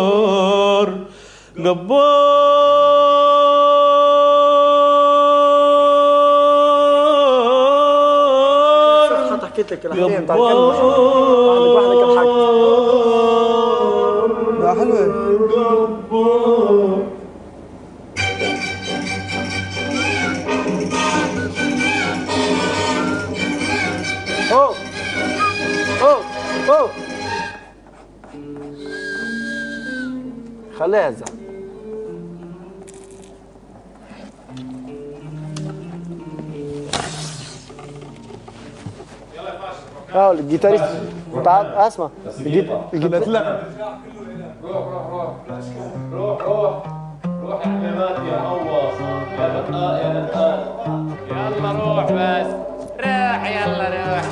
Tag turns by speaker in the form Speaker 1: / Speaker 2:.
Speaker 1: جبار جبار
Speaker 2: حكيت لك؟ الحكاية بتاع الكلمة واحدة كم
Speaker 3: لا حلوة.
Speaker 2: اوه اوه خليها هزة آه الجيتاريست. تعال أسمع. الجيت- الجيت-
Speaker 3: لا
Speaker 4: روح روح روح روح روح روح يا حمامات يا غواص يا بقاء يا نقال
Speaker 5: يلا روح بس. روح يلا روح.